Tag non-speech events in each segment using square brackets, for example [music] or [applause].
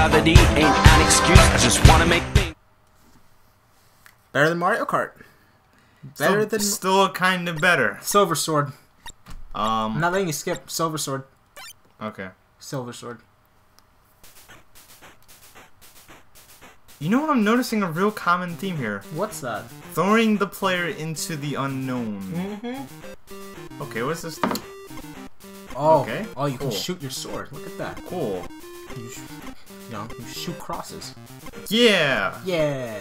reality ain't an excuse. I just wanna make things. Better than Mario Kart. Better Still, than still kind of better. Silver Sword. I'm Um. not letting you skip Silver Sword. Okay. Silver Sword. You know what? I'm noticing a real common theme here. What's that? Throwing the player into the unknown. Mm-hmm. Okay, what's this? do? Oh, Okay, oh, you cool. can shoot your sword. Look at that. Cool. You, sh- you know, you shoot crosses. Yeah. Yeah.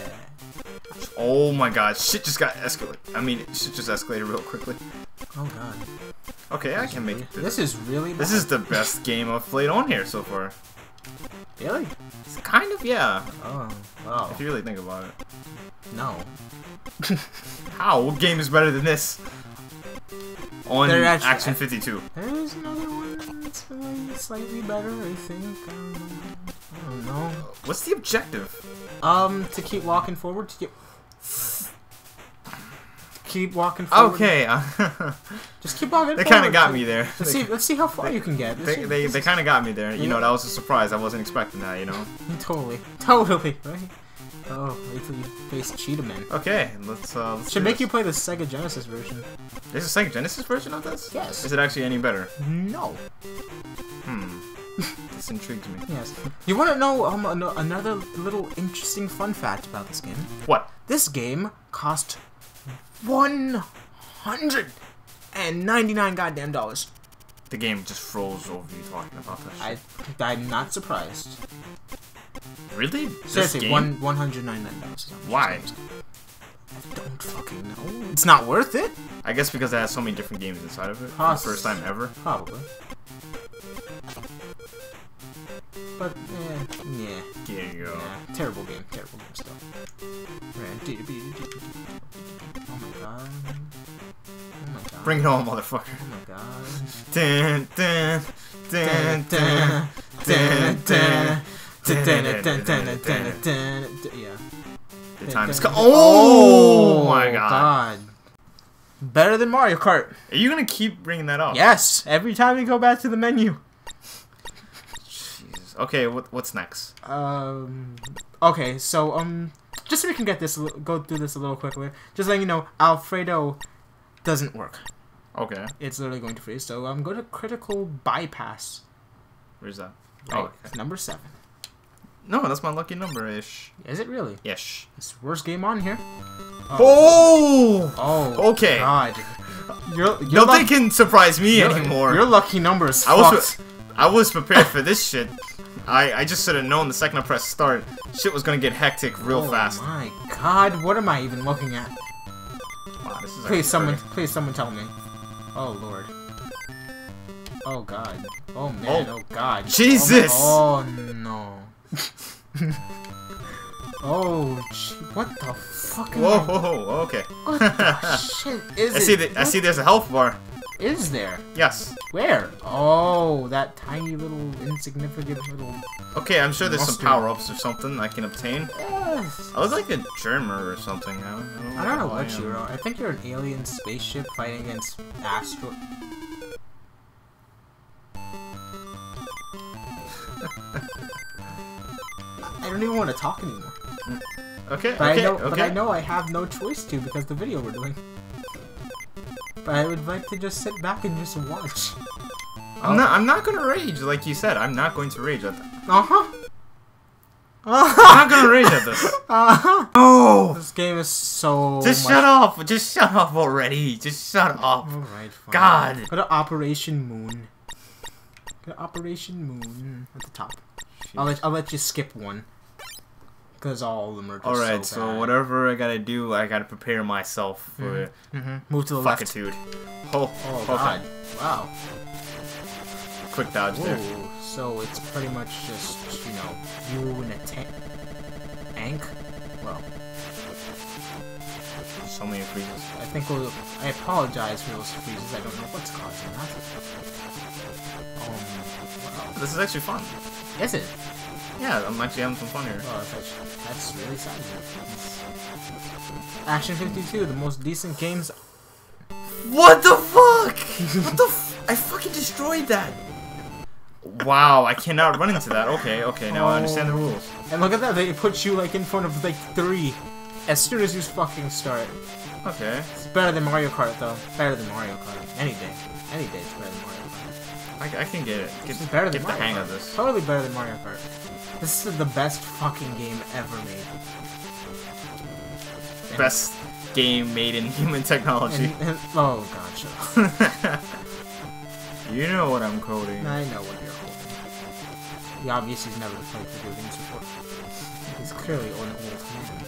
Oh my god, shit just got escalated. I mean, shit just escalated real quickly. Oh god. Okay, I can make it. This is really. This bad. is the best game I've played on here so far. really. It's kind of, yeah. Oh wow. If you really think about it. No. [laughs] How? What game is better than this? On Action 52. There's another one slightly better, I think. Um, I don't know. What's the objective? Um, to keep walking forward. To keep. Keep walking forward. Okay, [laughs] Just keep walking. they kind of got me there. Let's see. Let's see how far you can get. Let's They, see- they, they kind of got me there. You know, that was a surprise. I wasn't expecting that, you know? [laughs] Totally. Totally. Right. Oh, wait till you face Cheetah Man. Okay, let's, uh, let's Should make this. you play the Sega Genesis version. There's a Sega Genesis version of this? Yes. Is it actually any better? No. This intrigues me. Yes. You want to know um, an- another little interesting fun fact about this game? What? This game cost one hundred and ninety-nine goddamn dollars. The game just froze over you talking about this. I, I'm not surprised. Really? This Seriously, game? one one hundred ninety-nine dollars. Why? I don't fucking know. It's not worth it. I guess because it has so many different games inside of it. For the Poss- first time ever. Probably. But eh, yeah, Here you go. yeah, terrible game, terrible game. Right. Oh my god. Oh my god. Bring it on, motherfucker. Oh my god. Dun, dun, dun, dun, dun, dun. Yeah. The time is co- Oh my god. Better than Mario Kart. Are you gonna keep bringing that up? Yes. Every time you go back to the menu. Jesus. Okay, what, what's next? Um. Okay, so um, just so we can get this, go through this a little quickly. Just letting you know, Alfredo doesn't work. Okay. It's literally going to freeze. So I'm um, go to critical bypass. Where's that? Right, Oh, okay. number seven. No, that's my lucky number ish. Is it really? Yes. It's the worst game on here. Oh! Oh. Okay. God. Your, your Nothing can surprise me your- anymore. Your lucky number is I was. I was prepared for this shit. I, I just should have known the second I pressed start, shit was gonna get hectic real oh fast. my God! What am I even looking at? Wow, this is Please, someone, pretty- please, someone, tell me. Oh Lord. Oh God. Oh man. Oh. Oh, God. Jesus! Oh, oh no. [laughs] oh, gee, what the fuck? Whoa, I- whoa, whoa, okay. What the [laughs] shit is I it? see that I see there's a health bar. Is there? Yes. Where? Oh, that tiny little insignificant little. Okay, I'm sure there's some power-ups or something I can obtain. Yes. I was like a germer or something. I don't, I don't, I don't know who I what you are. I think you're an alien spaceship fighting against astro. [laughs] I don't even want to talk anymore. Okay, But okay, I know, okay. but I know I have no choice to because the video we're doing. I would like to just sit back and just watch. I'm not. I'm not gonna rage like you said. I'm not going to rage at. That. Uh huh. Uh I'm not gonna rage at this. [laughs] Uh -huh. Oh, This game is so. just much shut off. Just shut off already. Just shut up. Alright, fine. God. Go to Operation Moon. Go to Operation Moon at the top. I'll let, I'll let you skip one. Because all of them are just All right, so, so, whatever I gotta do, I gotta prepare myself for mm -hmm. Move to the left. fuckitude. Oh, Oh. God. Wow. Quick dodge there. So it's pretty much just, you know, you and a tank. Tank? Well, So many freezes. I think we'll. I apologize for those freezes. I don't know what's causing that. Um, This is actually fun. wow. Is it? Yeah, I'm actually having some fun here. Oh, that's, that's really sad. Action 52, the most decent games. What the fuck? what the f- I fucking destroyed that. Wow, I cannot run into that. Okay, okay, now I understand the Oh. rules. And look at that, they put you like in front of like three as soon as you fucking start. Okay. It's better than Mario Kart though. Better than Mario Kart. Any day. Any day it's better than Mario Kart. I, I can get it. Get, This is better than get the hang Kart. of this. Totally better than Mario Kart. This is the best fucking game ever made. And- Best game made in human technology. And, and, oh gotcha. [laughs] you know what I'm coding. I know what you're holding. He obviously has never played video games before. He's clearly an old man.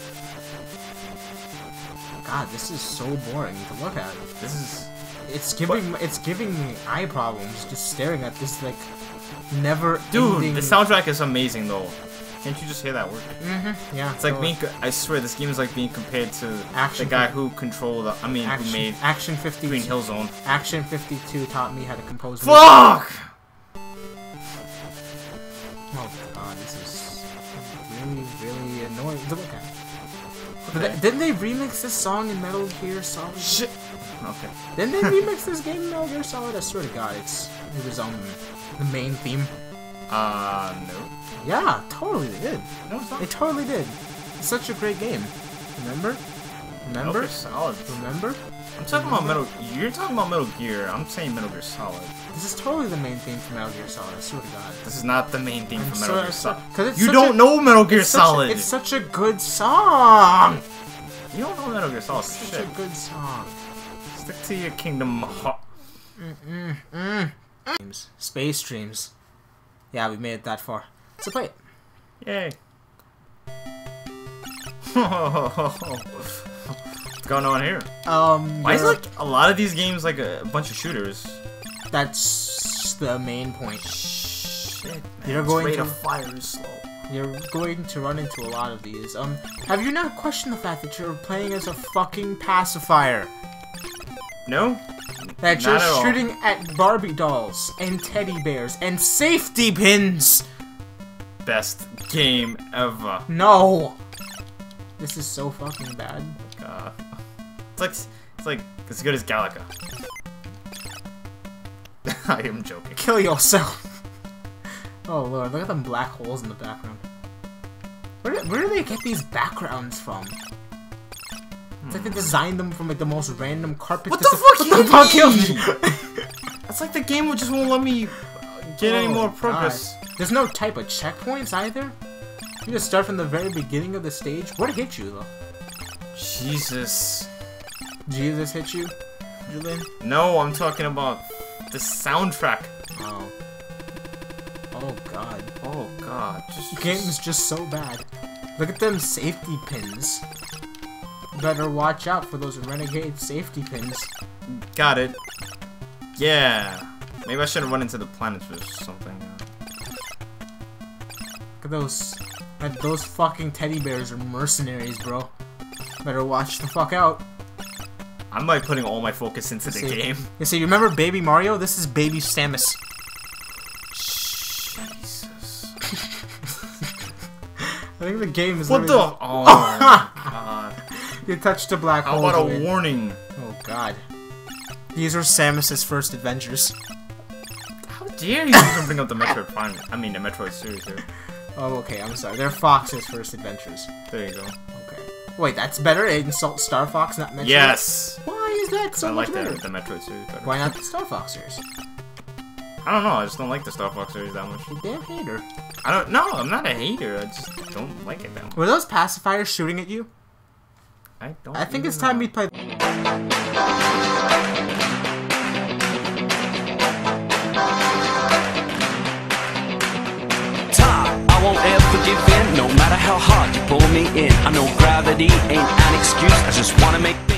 God, this is so boring to look at. This is It's giving it's giving me eye problems just staring at this like never Dude, ending... the soundtrack is amazing though. Can't you just hear that word? Mm-hmm. Yeah. It's like being. I swear, this game is like being compared to Action the guy who controlled. The, I mean, Action, who made Action 52. Green Hill Zone. Action 52 taught me how to compose. music. Fuck! Oh god, this is really, really annoying to look at. Didn't they remix this song in Metal Gear Solid? Shit. Okay. Didn't they remix this game in Metal Gear Solid? I swear to God, it's it was on the main theme. Uh, no. Yeah, totally they did. No, it's not. They totally did. It's such a great game. Remember? Metal Remember? Gear Solid. Remember? I'm talking about Metal. You're talking about Metal Gear. I'm saying Metal Gear Solid. This is totally the main theme for Metal Gear Solid. I swear to God. This is not the main theme for Metal Gear Solid. 'cause it's You don't a- know Metal Gear It's such a- Solid. it's such a good song. You don't know Metal Gear Solid. Such Shit. a good song. Stick to your Kingdom Heart. Dreams. Space Dreams. Yeah, we made it that far. So play it. Yay. [laughs] Going on here? Um, Why is like a lot of these games like a, bunch of shooters? That's the main point. Shit. You're going rate to- of fire is slow. You're going to run into a lot of these. Um, have you not questioned the fact that you're playing as a fucking pacifier? No? That you're at all. shooting at Barbie dolls and teddy bears and safety pins! Best game ever. No! This is so fucking bad. God. It's like it's like as good as Galaga. [laughs] I am joking. Kill yourself. oh lord, look at them black holes in the background. Where do, where do they get these backgrounds from? It's like they hmm. designed them from like the most random carpet. What the fuck What you the fuck mean? you- [laughs] It's like the game just won't let me get any Oh, more God. progress. There's no type of checkpoints either. You just start from the very beginning of the stage. What hit you though? Jesus. Jesus hit you, Julian? No, I'm talking about the soundtrack. Oh. Oh god. Oh god. Just, The game's just so bad. Look at them safety pins. Better watch out for those renegade safety pins. Got it. Yeah. Maybe I shouldn't run into the planets or something. Look at those. Like, those fucking teddy bears are mercenaries, bro. Better watch the fuck out. I'm like putting all my focus into the See. game. You see, you remember Baby Mario? This is Baby Samus. Jesus. [laughs] I think the game is What the? literally- Oh my [laughs] god. You touched a black How hole. about a warning? Oh god. These are Samus's first adventures. How dare you even bring up the Metroid Prime? I mean, the Metroid series here. [laughs] Oh, okay, I'm sorry. They're Fox's first adventures. There you go. Wait, that's better? It insults Star Fox, not Metroid? Yes! Why is that so I much like better? the, the Metroid series better. Why not the Star Fox series? I don't know, I just don't like the Star Fox series that much. You damn hater. I don't No, I'm not a hater, I just don't like it that much. Were those pacifiers shooting at you? I don't I think it's time know. we play. Give in, no matter how hard you pull me in. I know gravity ain't an excuse, I just wanna make